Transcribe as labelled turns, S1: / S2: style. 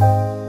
S1: 了。